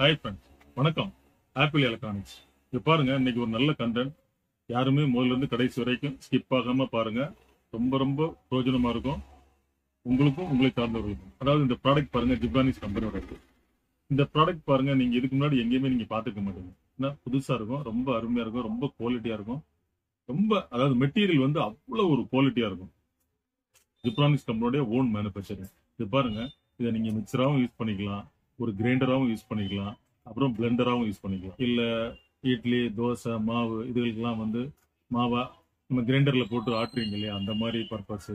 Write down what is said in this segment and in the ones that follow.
Hi friends வணக்கம். Apple electronics இது பாருங்க இன்னைக்கு ஒரு நல்ல கண்டென்ட் யாருமே முதல்ல இருந்து கடைசி வரைக்கும் ஸ்கிப் ஆகாம பாருங்க. ரொம்ப ரொம்ப பிரயோஜனமா இருக்கும். உங்களுக்கும் உங்களை சார்ந்தவர்களுக்கும். அதாவது இந்த ப்ராடக்ட் பாருங்க ஜிப்ரானிஸ் கம்பெனியோட இருக்கு இந்த ப்ராடக்ட் பாருங்க நீங்க இதுக்கு முன்னாடி எங்கேயுமே நீங்க பார்த்துக்க மாட்டீங்க. ஏன்னா புதுசா இருக்கும் ரொம்ப அருமையா இருக்கும் ரொம்ப குவாலிட்டியா இருக்கும். ரொம்ப அதாவது மெட்டீரியல் வந்து அவ்வளோ ஒரு குவாலிட்டியா இருக்கும். ஜிப்ரானிஸ் கம்பெனியோட ஓன் மேனுஃபேக்சரிங் இது பாருங்க இதை நீங்க மிக்சராகவும் யூஸ் பண்ணிக்கலாம். ஒரு கிரைண்டராகவும் யூஸ் பண்ணிக்கலாம். அப்புறம் பிளெண்டராகவும் யூஸ் பண்ணிக்கலாம். இல்லை இட்லி தோசை மாவு இதுகளுக்கெல்லாம் வந்து மாவா நம்ம கிரைண்டரில் போட்டு ஆட்டுறீங்க இல்லையா? அந்த மாதிரி பர்பஸ்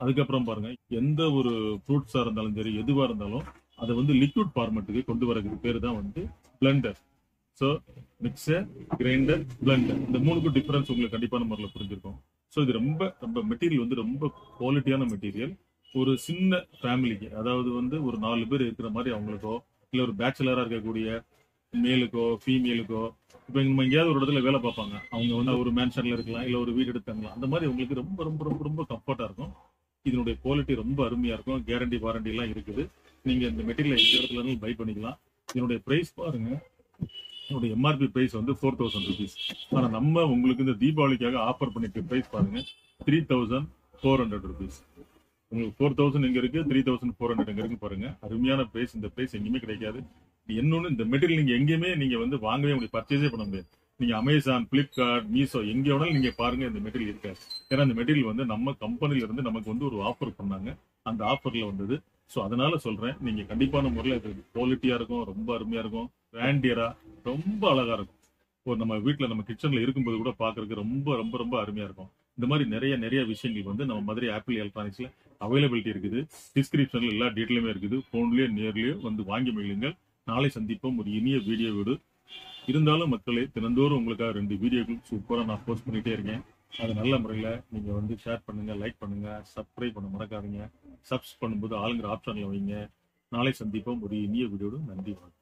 அதுக்கப்புறம் பாருங்க எந்த ஒரு ஃப்ரூட்ஸாக இருந்தாலும் சரி எதுவாக இருந்தாலும் அதை வந்து லிக்விட் ஃபார்மெட்டுக்கு கொண்டு வரதுக்கு பேர் தான் வந்து blender so mixer grinder blender இந்த மூணுக்கும் டிஃப்ரென்ஸ் உங்களுக்கு கண்டிப்பான முறையில் புரிஞ்சிருக்கும். ஸோ இது ரொம்ப ரொம்ப மெட்டீரியல் வந்து ரொம்ப குவாலிட்டியான மெட்டீரியல் ஒரு சின்ன ஃபேமிலிக்கு அதாவது வந்து ஒரு நாலு பேர் இருக்கிற மாதிரி அவங்களுக்கோ இல்லை ஒரு பேச்சுலராக இருக்கக்கூடிய மேலுக்கோ ஃபீமேலுக்கோ இப்போ நம்ம எங்கேயாவது ஒரு இடத்துல வேலை பார்ப்பாங்க. அவங்க வந்து ஒரு மேன்ஷனில் இருக்கலாம் இல்லை ஒரு வீடு எடுத்தாங்களா அந்த மாதிரி உங்களுக்கு ரொம்ப ரொம்ப ரொம்ப ரொம்ப கம்ஃபர்ட்டாக இருக்கும். இதனுடைய குவாலிட்டி ரொம்ப அருமையாக இருக்கும். கேரண்டி வாரண்டி எல்லாம் இருக்குது. நீங்கள் இந்த மெட்டீரியல் எந்த இடத்துல இருந்தாலும் பை பண்ணிக்கலாம். இதனுடைய ப்ரைஸ் பாருங்க. இதனுடைய எம்ஆர்பி ப்ரைஸ் வந்து ஃபோர் தௌசண்ட் ருபீஸ் ஆனால் நம்ம உங்களுக்கு இந்த தீபாவளிக்காக ஆஃபர் பண்ணிட்டு ப்ரைஸ் பாருங்க. Three thousand four hundred rupees உங்களுக்கு ஃபோர் தௌசண்ட் எங்க இருக்கு த்ரீ தௌசண்ட் ஃபோர் ஹண்ட்ரட் எங்க இருக்கு பாருங்க. அருமையான பிரைஸ் இந்த பிரைஸ் எங்கேயுமே கிடைக்காது. இன்னொன்னு இந்த மெட்டீரியல் நீங்க எங்கேயுமே நீங்க வந்து வாங்கவே உங்களுக்கு பர்ச்சேஸே பண்ண முடியாது. நீங்க அமேசான் பிளிப்கார்ட் மீஷோ எங்க வேணாலும் நீங்க பாருங்க இந்த மெட்டீரியல் இருக்காது. ஏன்னா இந்த மெட்டீரியல் வந்து நம்ம கம்பெனில இருந்து நமக்கு வந்து ஒரு ஆஃபர் பண்ணாங்க. அந்த ஆஃபர்ல வந்தது. ஸோ அதனால சொல்றேன் நீங்க கண்டிப்பான முறையில் இது குவாலிட்டியா இருக்கும் ரொம்ப அருமையா இருக்கும் பிராண்டியரா ரொம்ப அழகா இருக்கும். இப்போ நம்ம வீட்டில் நம்ம கிச்சன்ல இருக்கும்போது கூட பாக்குறதுக்கு ரொம்ப ரொம்ப ரொம்ப அருமையா இருக்கும். இந்த மாதிரி நிறைய நிறைய விஷயங்கள் வந்து நம்ம மதுரை ஆப்பிள் எலக்ட்ரானிக்ஸ்ல அவைலபிலிட்டி இருக்குது. டிஸ்கிரிப்ஷன்ல எல்லா டீட்டெயிலுமே இருக்குது. போன்லயோ நேர்லயே வந்து வாங்கி மகிழுங்கள். நாளை சந்திப்போம். ஒரு இனிய வீடியோவோடு. இருந்தாலும் மக்களே தினந்தோறும் உங்களுக்காக ரெண்டு வீடியோக்கள் சூப்பரா நான் போஸ்ட் பண்ணிட்டே இருக்கேன். அது நல்ல முறையில நீங்க வந்து ஷேர் பண்ணுங்க லைக் பண்ணுங்க சப்ஸ்கிரைப் பண்ண மறக்காதீங்க. சப்ஸ் பண்ணும்போது ஆளுங்கிற ஆப்ஷன்ல வைங்க. நாளை சந்திப்போம். ஒரு இனிய வீடியோடு நன்றி வணக்கம்.